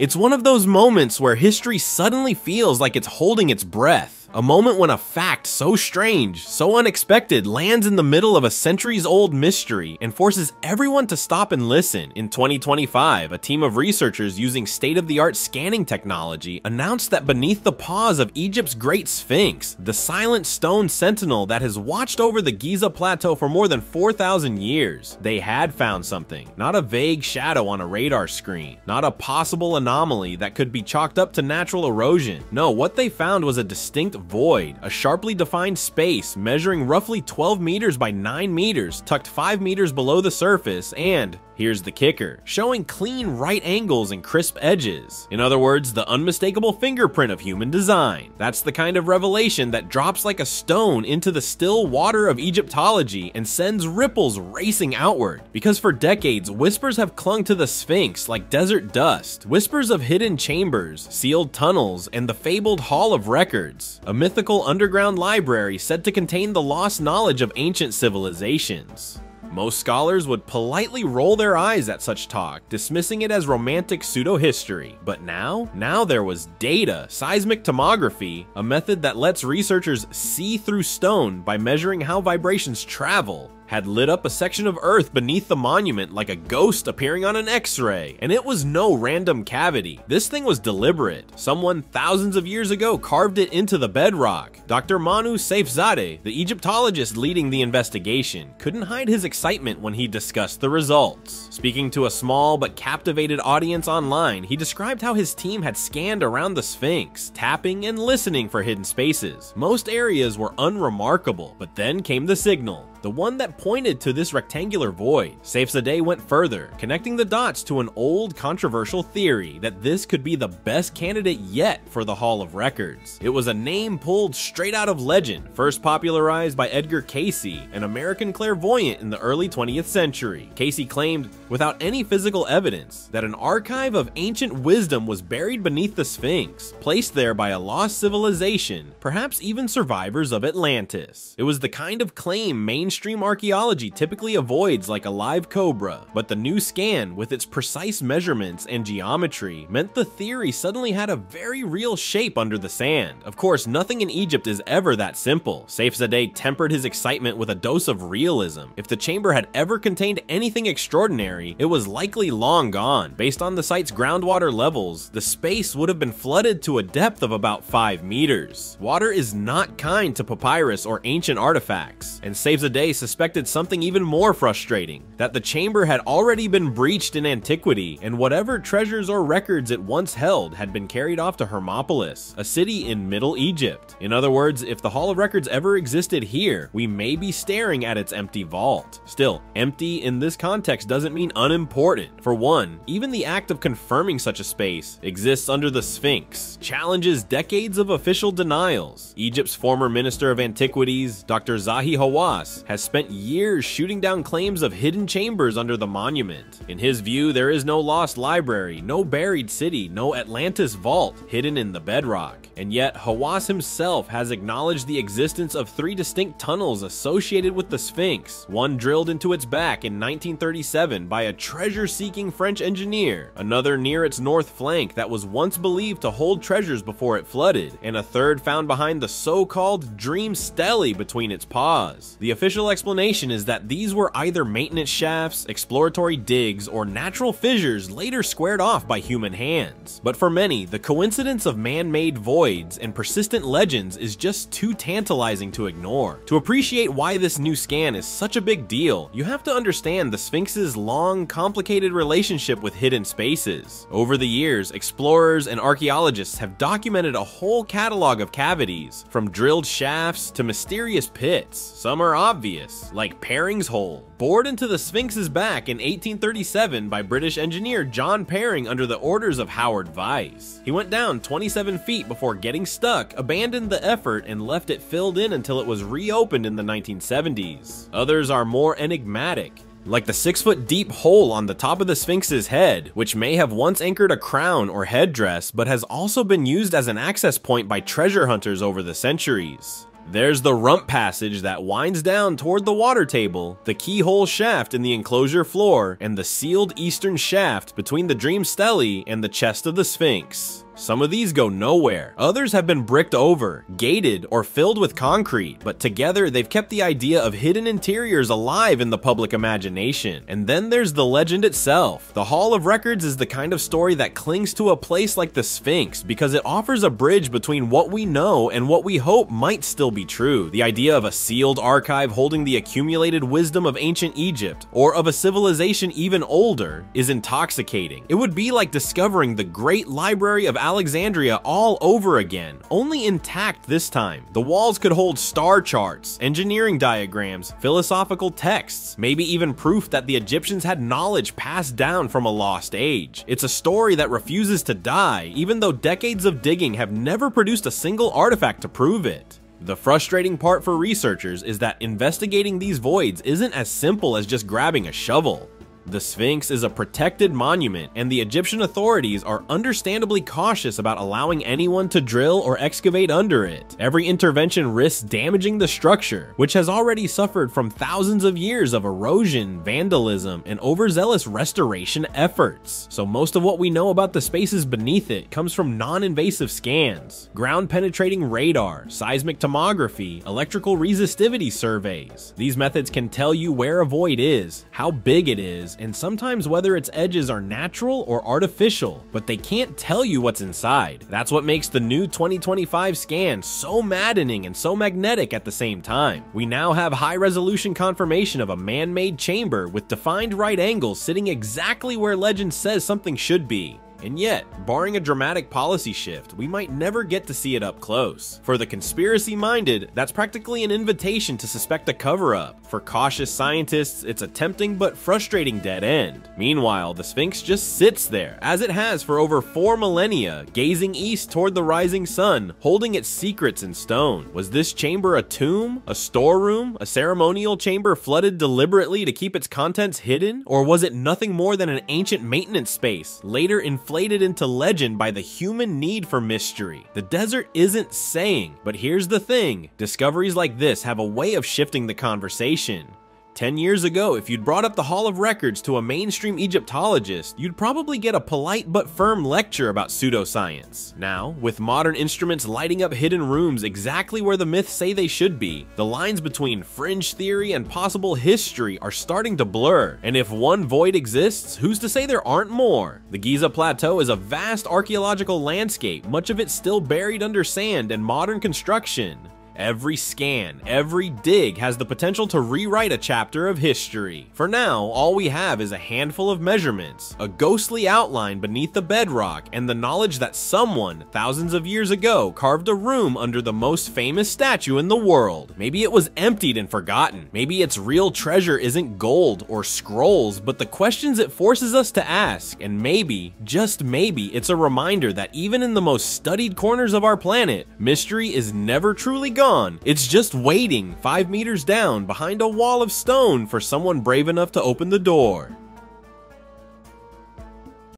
It's one of those moments where history suddenly feels like it's holding its breath. A moment when a fact so strange, so unexpected, lands in the middle of a centuries old mystery and forces everyone to stop and listen. In 2025, a team of researchers using state of the art scanning technology announced that beneath the paws of Egypt's Great Sphinx, the silent stone sentinel that has watched over the Giza Plateau for more than 4,000 years, they had found something. Not a vague shadow on a radar screen, not a possible anomaly that could be chalked up to natural erosion. No, what they found was a distinct void, a sharply defined space measuring roughly 12 meters by 9 meters, tucked 5 meters below the surface, and Here's the kicker, showing clean right angles and crisp edges. In other words, the unmistakable fingerprint of human design. That's the kind of revelation that drops like a stone into the still water of Egyptology and sends ripples racing outward. Because for decades, whispers have clung to the Sphinx like desert dust. Whispers of hidden chambers, sealed tunnels, and the fabled Hall of Records, a mythical underground library said to contain the lost knowledge of ancient civilizations. Most scholars would politely roll their eyes at such talk, dismissing it as romantic pseudo-history. But now? Now there was data, seismic tomography, a method that lets researchers see through stone by measuring how vibrations travel, had lit up a section of earth beneath the monument like a ghost appearing on an x-ray. And it was no random cavity. This thing was deliberate. Someone thousands of years ago carved it into the bedrock. Dr. Manu Seyfzadeh, the Egyptologist leading the investigation, couldn't hide his excitement when he discussed the results. Speaking to a small but captivated audience online, he described how his team had scanned around the Sphinx, tapping and listening for hidden spaces. Most areas were unremarkable, but then came the signal the one that pointed to this rectangular void. Seyfzadeh went further, connecting the dots to an old controversial theory that this could be the best candidate yet for the Hall of Records. It was a name pulled straight out of legend, first popularized by Edgar Cayce, an American clairvoyant in the early 20th century. Cayce claimed, without any physical evidence, that an archive of ancient wisdom was buried beneath the Sphinx, placed there by a lost civilization, perhaps even survivors of Atlantis. It was the kind of claim main mainstream archaeology typically avoids like a live cobra, but the new scan, with its precise measurements and geometry, meant the theory suddenly had a very real shape under the sand. Of course, nothing in Egypt is ever that simple. Seyfzadeh tempered his excitement with a dose of realism. If the chamber had ever contained anything extraordinary, it was likely long gone. Based on the site's groundwater levels, the space would have been flooded to a depth of about 5 meters. Water is not kind to papyrus or ancient artifacts, and Seyfzadeh Suspected something even more frustrating, that the chamber had already been breached in antiquity, and whatever treasures or records it once held had been carried off to Hermopolis, a city in Middle Egypt. In other words, if the Hall of Records ever existed here, we may be staring at its empty vault. Still, empty in this context doesn't mean unimportant. For one, even the act of confirming such a space exists under the Sphinx, challenges decades of official denials. Egypt's former Minister of Antiquities, Dr. Zahi Hawass, has spent years shooting down claims of hidden chambers under the monument. In his view, there is no lost library, no buried city, no Atlantis vault hidden in the bedrock. And yet, Hawass himself has acknowledged the existence of three distinct tunnels associated with the Sphinx, one drilled into its back in 1937 by a treasure-seeking French engineer, another near its north flank that was once believed to hold treasures before it flooded, and a third found behind the so-called Dream Stele between its paws. The official official explanation is that these were either maintenance shafts, exploratory digs, or natural fissures later squared off by human hands. But for many, the coincidence of man-made voids and persistent legends is just too tantalizing to ignore. To appreciate why this new scan is such a big deal, you have to understand the Sphinx's long, complicated relationship with hidden spaces. Over the years, explorers and archaeologists have documented a whole catalog of cavities, from drilled shafts to mysterious pits. Some are obvious, obvious, like Perring's Hole, bored into the Sphinx's back in 1837 by British engineer John Perring under the orders of Howard Vyse. He went down 27 feet before getting stuck, abandoned the effort, and left it filled in until it was reopened in the 1970s. Others are more enigmatic, like the 6 foot deep hole on the top of the Sphinx's head, which may have once anchored a crown or headdress, but has also been used as an access point by treasure hunters over the centuries. There's the rump passage that winds down toward the water table, the keyhole shaft in the enclosure floor, and the sealed eastern shaft between the Dream Stele and the chest of the Sphinx. Some of these go nowhere. Others have been bricked over, gated, or filled with concrete, but together they've kept the idea of hidden interiors alive in the public imagination. And then there's the legend itself. The Hall of Records is the kind of story that clings to a place like the Sphinx because it offers a bridge between what we know and what we hope might still be true. The idea of a sealed archive holding the accumulated wisdom of ancient Egypt, or of a civilization even older, is intoxicating. It would be like discovering the great library of Alexandria all over again, only intact this time. The walls could hold star charts, engineering diagrams, philosophical texts, maybe even proof that the Egyptians had knowledge passed down from a lost age. It's a story that refuses to die, even though decades of digging have never produced a single artifact to prove it. The frustrating part for researchers is that investigating these voids isn't as simple as just grabbing a shovel. The Sphinx is a protected monument, and the Egyptian authorities are understandably cautious about allowing anyone to drill or excavate under it. Every intervention risks damaging the structure, which has already suffered from thousands of years of erosion, vandalism, and overzealous restoration efforts. So most of what we know about the spaces beneath it comes from non-invasive scans, ground-penetrating radar, seismic tomography, electrical resistivity surveys. These methods can tell you where a void is, how big it is, and sometimes whether its edges are natural or artificial, but they can't tell you what's inside. That's what makes the new 2025 scan so maddening and so magnetic at the same time. We now have high resolution confirmation of a man-made chamber with defined right angles sitting exactly where legend says something should be. And yet, barring a dramatic policy shift, we might never get to see it up close. For the conspiracy minded, that's practically an invitation to suspect a cover up. For cautious scientists, it's a tempting but frustrating dead end. Meanwhile, the Sphinx just sits there, as it has for over four millennia, gazing east toward the rising sun, holding its secrets in stone. Was this chamber a tomb, a storeroom, a ceremonial chamber flooded deliberately to keep its contents hidden? Or was it nothing more than an ancient maintenance space, later inflated inflated into legend by the human need for mystery. The desert isn't saying, but here's the thing, discoveries like this have a way of shifting the conversation. 10 years ago, if you'd brought up the Hall of Records to a mainstream Egyptologist, you'd probably get a polite but firm lecture about pseudoscience. Now, with modern instruments lighting up hidden rooms exactly where the myths say they should be, the lines between fringe theory and possible history are starting to blur. And if one void exists, who's to say there aren't more? The Giza Plateau is a vast archaeological landscape, much of it still buried under sand and modern construction. Every scan, every dig has the potential to rewrite a chapter of history. For now, all we have is a handful of measurements, a ghostly outline beneath the bedrock, and the knowledge that someone, thousands of years ago, carved a room under the most famous statue in the world. Maybe it was emptied and forgotten. Maybe its real treasure isn't gold or scrolls, but the questions it forces us to ask, and maybe, just maybe, it's a reminder that even in the most studied corners of our planet, mystery is never truly gone gone. It's just waiting 5 meters down behind a wall of stone for someone brave enough to open the door.